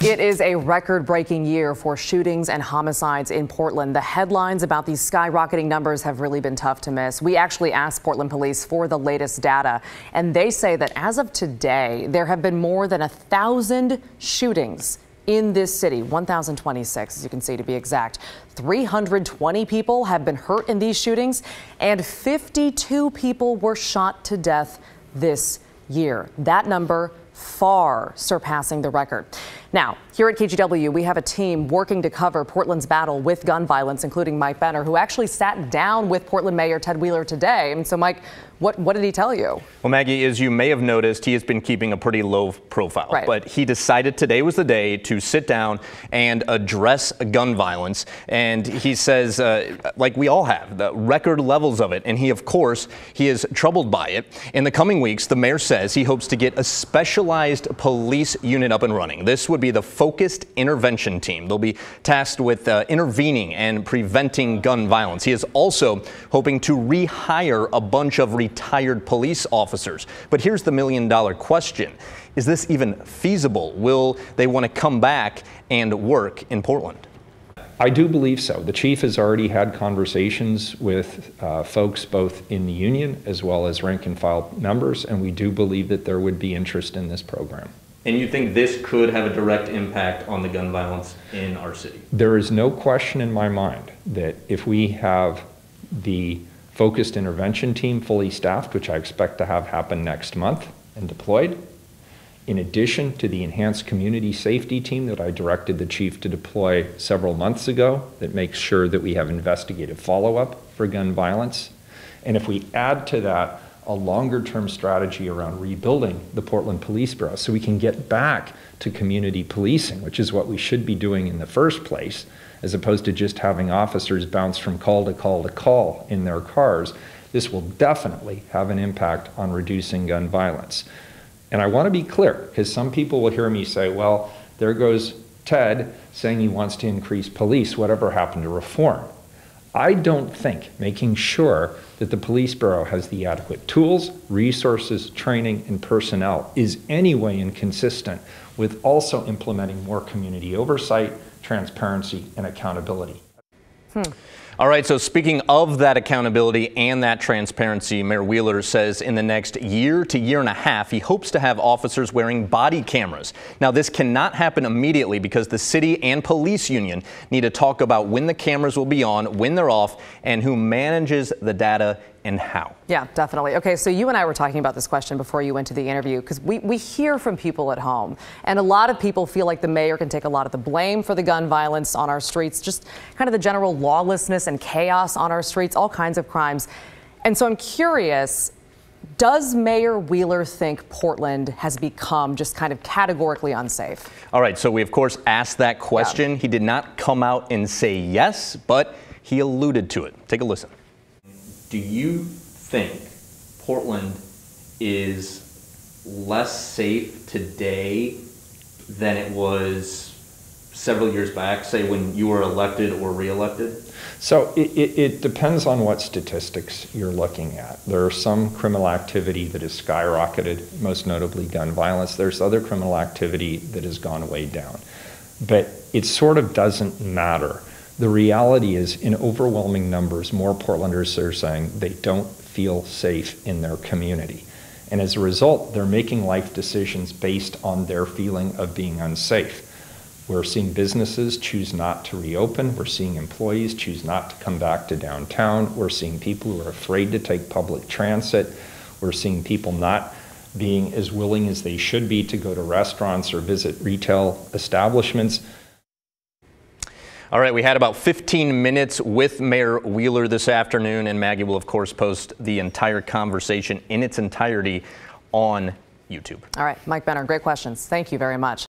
It is a record breaking year for shootings and homicides in Portland. The headlines about these skyrocketing numbers have really been tough to miss. We actually asked Portland police for the latest data, and they say that as of today, there have been more than a thousand shootings in this city 1,026, as you can see to be exact. 320 people have been hurt in these shootings, and 52 people were shot to death this year. That number far surpassing the record. Now, here at KGW, we have a team working to cover Portland's battle with gun violence, including Mike Benner, who actually sat down with Portland Mayor Ted Wheeler today. And so, Mike, what, what did he tell you? Well, Maggie, as you may have noticed, he has been keeping a pretty low profile. Right. But he decided today was the day to sit down and address gun violence. And he says, uh, like we all have, the record levels of it. And he, of course, he is troubled by it. In the coming weeks, the mayor says he hopes to get a specialized police unit up and running. This would be the focused intervention team. They'll be tasked with uh, intervening and preventing gun violence. He is also hoping to rehire a bunch of retired police officers. But here's the million dollar question. Is this even feasible? Will they want to come back and work in Portland? I do believe so. The chief has already had conversations with uh, folks both in the union as well as rank and file members, and we do believe that there would be interest in this program. And you think this could have a direct impact on the gun violence in our city? There is no question in my mind that if we have the focused intervention team fully staffed, which I expect to have happen next month and deployed, in addition to the enhanced community safety team that I directed the chief to deploy several months ago that makes sure that we have investigative follow up for gun violence. And if we add to that a longer term strategy around rebuilding the Portland Police Bureau so we can get back to community policing, which is what we should be doing in the first place, as opposed to just having officers bounce from call to call to call in their cars. This will definitely have an impact on reducing gun violence. And I want to be clear, because some people will hear me say, well, there goes Ted saying he wants to increase police. Whatever happened to reform? I don't think making sure that the police bureau has the adequate tools, resources, training, and personnel is any way inconsistent with also implementing more community oversight, transparency, and accountability. Hmm. All right, so speaking of that accountability and that transparency, Mayor Wheeler says in the next year to year and a half, he hopes to have officers wearing body cameras. Now, this cannot happen immediately because the city and police union need to talk about when the cameras will be on, when they're off, and who manages the data and how. Yeah, definitely. Okay, so you and I were talking about this question before you went to the interview because we, we hear from people at home, and a lot of people feel like the mayor can take a lot of the blame for the gun violence on our streets, just kind of the general lawlessness and chaos on our streets, all kinds of crimes. And so I'm curious. Does Mayor Wheeler think Portland has become just kind of categorically unsafe? All right, so we of course asked that question. Yeah. He did not come out and say yes, but he alluded to it. Take a listen do you think Portland is less safe today than it was several years back, say when you were elected or reelected? So it, it, it, depends on what statistics you're looking at. There are some criminal activity that has skyrocketed, most notably gun violence. There's other criminal activity that has gone way down. But it sort of doesn't matter the reality is, in overwhelming numbers, more Portlanders are saying they don't feel safe in their community. And as a result, they're making life decisions based on their feeling of being unsafe. We're seeing businesses choose not to reopen. We're seeing employees choose not to come back to downtown. We're seeing people who are afraid to take public transit. We're seeing people not being as willing as they should be to go to restaurants or visit retail establishments. All right, we had about 15 minutes with Mayor Wheeler this afternoon, and Maggie will, of course, post the entire conversation in its entirety on YouTube. All right, Mike Benner, great questions. Thank you very much.